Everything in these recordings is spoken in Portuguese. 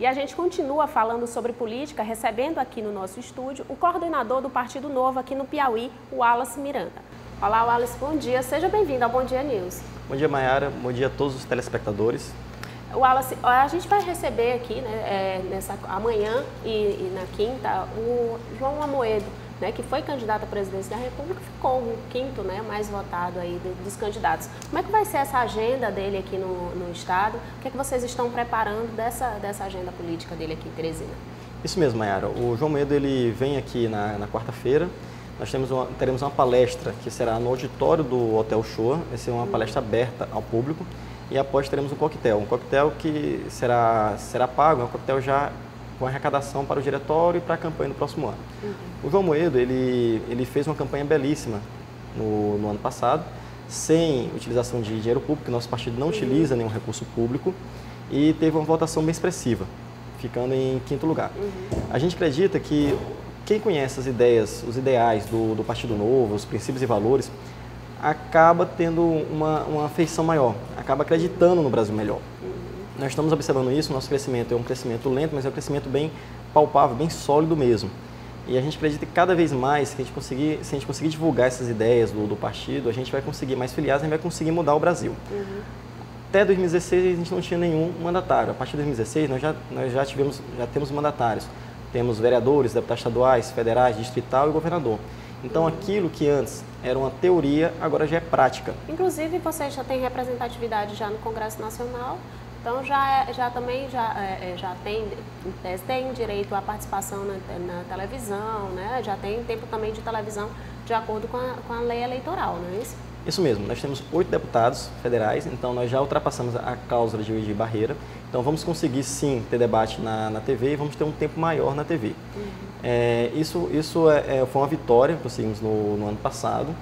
E a gente continua falando sobre política, recebendo aqui no nosso estúdio o coordenador do Partido Novo aqui no Piauí, o Wallace Miranda. Olá, Wallace, bom dia. Seja bem-vindo ao Bom Dia News. Bom dia, Mayara. Bom dia a todos os telespectadores. Wallace, a gente vai receber aqui, né, é, nessa, amanhã e, e, na quinta, o João Amoedo, né, que foi candidato à presidência da República, ficou o quinto né, mais votado aí dos candidatos. Como é que vai ser essa agenda dele aqui no, no Estado? O que é que vocês estão preparando dessa, dessa agenda política dele aqui em Teresina? Isso mesmo, Mayara. O João Medo ele vem aqui na, na quarta-feira. Nós temos uma, teremos uma palestra que será no auditório do Hotel Show. Vai ser uma palestra aberta ao público. E após teremos um coquetel. Um coquetel que será, será pago, é um coquetel já com arrecadação para o diretório e para a campanha do próximo ano. Uhum. O João Moedo, ele, ele fez uma campanha belíssima no, no ano passado, sem utilização de dinheiro público, nosso partido não uhum. utiliza nenhum recurso público, e teve uma votação bem expressiva, ficando em quinto lugar. Uhum. A gente acredita que quem conhece as ideias, os ideais do, do Partido Novo, os princípios e valores, acaba tendo uma, uma afeição maior, acaba acreditando no Brasil melhor. Nós estamos observando isso, nosso crescimento é um crescimento lento, mas é um crescimento bem palpável, bem sólido mesmo. E a gente acredita que cada vez mais, que a gente conseguir, se a gente conseguir divulgar essas ideias do, do partido, a gente vai conseguir mais filiados, a gente vai conseguir mudar o Brasil. Uhum. Até 2016 a gente não tinha nenhum mandatário. A partir de 2016 nós já, nós já tivemos, já temos mandatários. Temos vereadores, deputados estaduais, federais, distrital e governador. Então, aquilo que antes era uma teoria, agora já é prática. Inclusive, você já tem representatividade já no Congresso Nacional, então já, é, já também já, é, é já tem, tem direito à participação na, na, televisão, né? já tem tempo também de televisão de acordo com a, com a lei eleitoral, não é isso? Isso mesmo, nós temos oito deputados federais, então nós já ultrapassamos a cláusula de, de barreira, então vamos conseguir sim ter debate na, na TV e vamos ter um tempo maior na TV. Uhum. É, isso isso é, é, foi uma vitória que conseguimos no, no ano passado,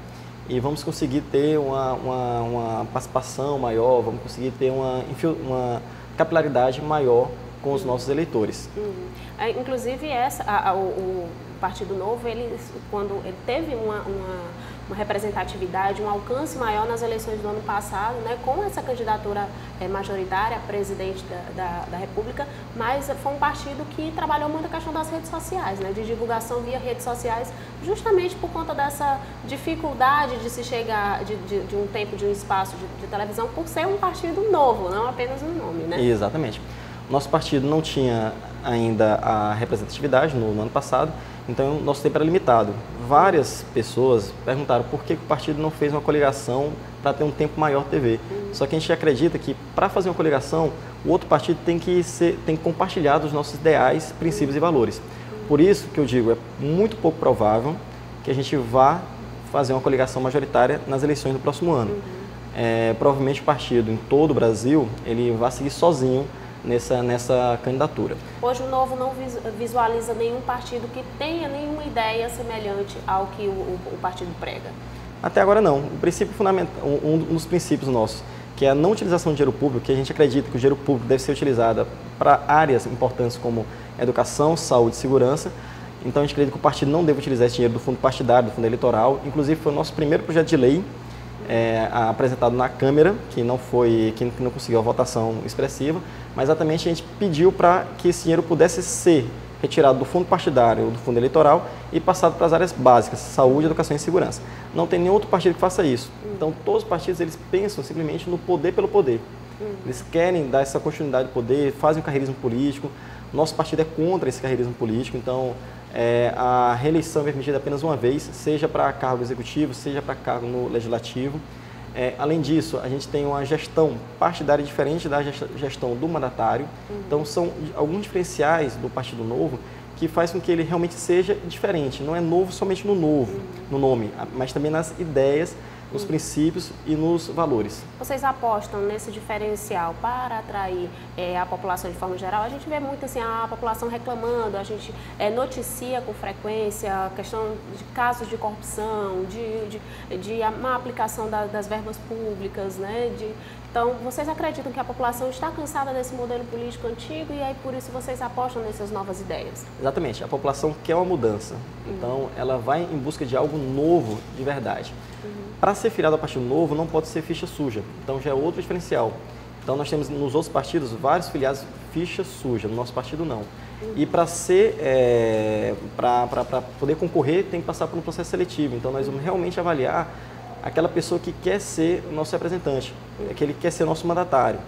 e vamos conseguir ter uma, uma, uma participação maior, vamos conseguir ter uma, uma capilaridade maior com os nossos eleitores. Uhum. É, inclusive essa, a, a, o, o, Partido Novo, ele, quando ele teve uma, uma uma representatividade, um alcance maior nas eleições do ano passado, né, com essa candidatura é, majoritária a presidente da, da, da, República, mas foi um partido que trabalhou muito a questão das redes sociais, né, de divulgação via redes sociais, justamente por conta dessa dificuldade de se chegar, de, de, de um tempo, de um espaço de, de, televisão, por ser um partido novo, não apenas um nome. Né? Exatamente. Nosso partido não tinha ainda a representatividade no, no ano passado, então nosso tempo era limitado. Várias pessoas perguntaram por que o partido não fez uma coligação para ter um tempo maior de TV. Só que a gente acredita que para fazer uma coligação, o outro partido tem que, ser, tem que compartilhar dos nossos ideais, princípios e valores. Por isso que eu digo, é muito pouco provável que a gente vá fazer uma coligação majoritária nas eleições do próximo ano. É, provavelmente o partido em todo o Brasil, ele vai seguir sozinho nessa, nessa candidatura. Hoje o Novo não visualiza nenhum partido que tenha nenhuma ideia semelhante ao que o, o partido prega? Até agora não. O princípio fundamental, um dos princípios nossos, que é a não utilização de dinheiro público, que a gente acredita que o dinheiro público deve ser utilizado para áreas importantes como educação, saúde e segurança. Então a gente acredita que o partido não deve utilizar esse dinheiro do fundo partidário, do fundo eleitoral. Inclusive foi o nosso primeiro projeto de lei é, apresentado na Câmara, que não foi, que não conseguiu a votação expressiva, mas exatamente a gente pediu para que esse dinheiro pudesse ser retirado do fundo partidário ou do fundo eleitoral e passado para as áreas básicas, saúde, educação e segurança. Não tem nenhum outro partido que faça isso. Então, todos os partidos eles pensam simplesmente no poder pelo poder. Eles querem dar essa continuidade de poder, fazem o carreirismo político. Nosso partido é contra esse carreirismo político, então é, a reeleição é permitida apenas uma vez, seja para cargo executivo, seja para cargo no legislativo. É, além disso, a gente tem uma gestão partidária diferente da gestão do mandatário. Uhum. Então, são alguns diferenciais do Partido Novo que faz com que ele realmente seja diferente. Não é novo somente no novo, no nome, mas também nas ideias nos princípios e nos valores. Vocês apostam nesse diferencial para atrair é, a população de forma geral? A gente vê muito assim, a população reclamando, a gente é, noticia com frequência a questão de casos de corrupção, de, de, de má aplicação da, das verbas públicas, né? De, então, vocês acreditam que a população está cansada desse modelo político antigo e aí por isso vocês apostam nessas novas ideias? Exatamente. A população quer uma mudança. Uhum. Então, ela vai em busca de algo novo de verdade. Uhum. Para ser filiado ao partido novo, não pode ser ficha suja. Então, já é outro diferencial. Então, nós temos nos outros partidos vários filiados ficha suja, no nosso partido não. E para ser, é, para poder concorrer, tem que passar por um processo seletivo. Então nós vamos realmente avaliar aquela pessoa que quer ser o nosso representante, aquele que quer ser nosso mandatário.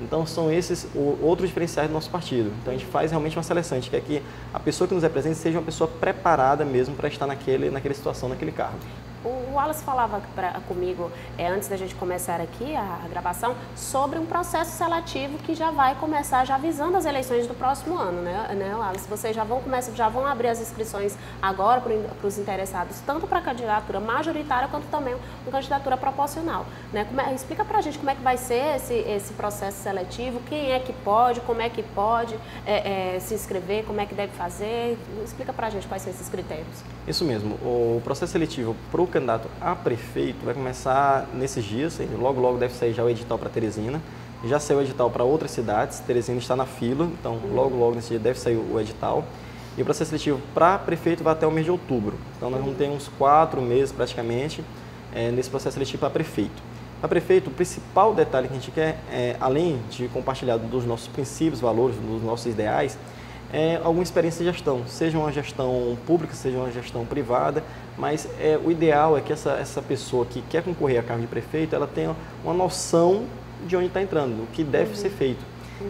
Então são esses outros diferenciais do nosso partido. Então a gente faz realmente uma seleção, a gente quer que a pessoa que nos represente seja uma pessoa preparada mesmo para estar naquele, naquela situação, naquele cargo. O Wallace falava pra, comigo, é, antes da gente começar aqui a, a, gravação, sobre um processo seletivo que já vai começar, já avisando as eleições do próximo ano, né, né Wallace? Vocês já vão, começar, já vão abrir as inscrições agora para os interessados, tanto para a candidatura majoritária quanto também uma candidatura proporcional. Né? É, explica para a gente como é que vai ser esse, esse processo seletivo, quem é que pode, como é que pode é, é, se inscrever, como é que deve fazer. Explica para a gente quais são esses critérios. Isso mesmo. O processo seletivo para o candidato a prefeito vai começar nesses dias, logo logo deve sair já o edital para Teresina. Já saiu o edital para outras cidades, Teresina está na fila, então logo logo nesse dia deve sair o edital. E o processo seletivo para prefeito vai até o mês de outubro. Então nós vamos ter uns quatro meses praticamente é, nesse processo seletivo para prefeito. Para prefeito, o principal detalhe que a gente quer, é, além de compartilhar dos nossos princípios, valores, dos nossos ideais, é, alguma experiência de gestão, seja uma gestão pública, seja uma gestão privada, mas é, o ideal é que essa, essa pessoa que quer concorrer a cargo de prefeito, ela tenha uma noção de onde está entrando, o que deve uhum. ser feito.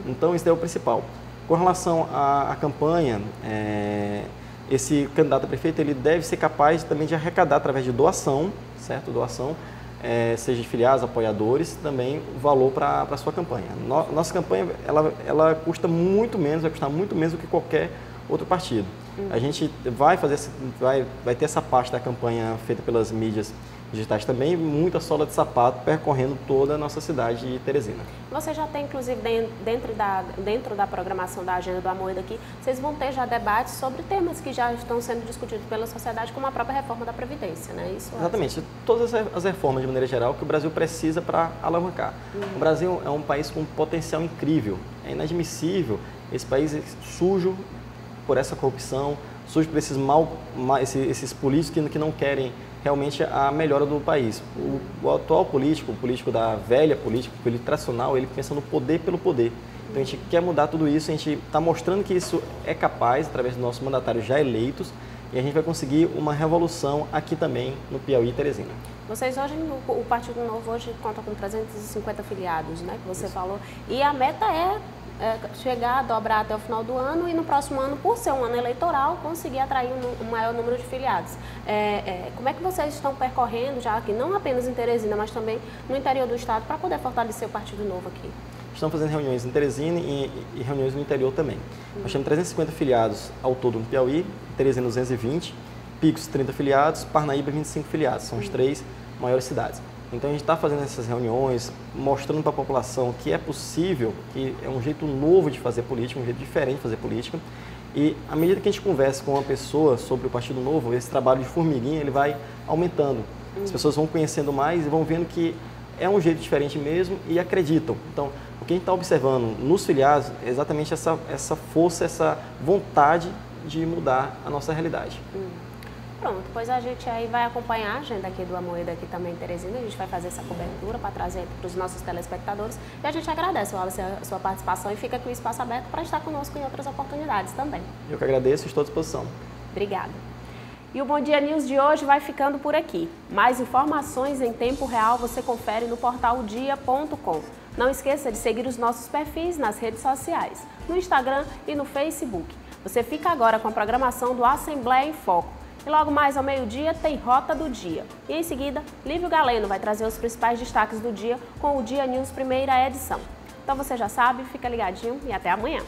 Então, isso é o principal. Com relação à, à campanha, é, esse candidato a prefeito ele deve ser capaz também de arrecadar através de doação, certo? Doação, é, seja de filiados, apoiadores, também valor para a sua campanha. No, nossa campanha ela, ela custa muito menos, vai custar muito menos do que qualquer outro partido. Uhum. A gente vai fazer, vai, vai ter essa parte da campanha feita pelas mídias digitais também, muita sola de sapato percorrendo toda a nossa cidade de Teresina. Você já tem, inclusive, dentro da, dentro da programação da Agenda do Amoedo aqui, vocês vão ter já debates sobre temas que já estão sendo discutidos pela sociedade, como a própria reforma da Previdência, né? Isso é Exatamente. Todas as reformas, de maneira geral, que o Brasil precisa para alavancar. Uhum. O Brasil é um país com um potencial incrível. É inadmissível esse país sujo por essa corrupção, sujo por esses, mal, esses, políticos que, que não querem realmente a melhora do país. O, o, atual político, o político da velha política, o político tradicional, ele pensa no poder pelo poder. Então a gente quer mudar tudo isso, a gente está mostrando que isso é capaz, através dos nossos mandatários já eleitos, e a gente vai conseguir uma revolução aqui também no Piauí e Teresina. Vocês hoje, o Partido Novo hoje conta com 350 filiados, né, que você isso. falou, e a meta é é, chegar, dobrar até o final do ano e no próximo ano, por ser um ano eleitoral, conseguir atrair um, um maior número de filiados. É, é, como é que vocês estão percorrendo já aqui, não apenas em Teresina, mas também no interior do estado, para poder fortalecer o Partido Novo aqui? Estamos fazendo reuniões em Teresina e, e reuniões no interior também. Uhum. Nós temos 350 filiados ao todo no Piauí, Teresina 220, Picos 30 filiados, Parnaíba 25 filiados, são as uhum. três maiores cidades. Então a gente está fazendo essas reuniões, mostrando para a população que é possível, que é um jeito novo de fazer política, um jeito diferente de fazer política. E à medida que a gente conversa com uma pessoa sobre o Partido Novo, esse trabalho de formiguinha ele vai aumentando. As pessoas vão conhecendo mais e vão vendo que é um jeito diferente mesmo e acreditam. Então, o que a gente está observando nos filiados é exatamente essa, essa força, essa vontade de mudar a nossa realidade. Hum. Pronto, pois a gente aí vai acompanhar a agenda aqui do Amoeda aqui também em Teresina, a gente vai fazer essa cobertura para trazer para os nossos telespectadores e a gente agradece, Wallace, a sua participação e fica aqui o espaço aberto para estar conosco em outras oportunidades também. Eu que agradeço, estou à disposição. Obrigada. E o Bom Dia News de hoje vai ficando por aqui. Mais informações em tempo real você confere no portal dia.com. Não esqueça de seguir os nossos perfis nas redes sociais, no Instagram e no Facebook. Você fica agora com a programação do Assembleia em Foco e logo mais ao meio-dia tem Rota do Dia. E em seguida, Lívio Galeno vai trazer os principais destaques do dia com o Dia News primeira edição. Então você já sabe, fica ligadinho e até amanhã.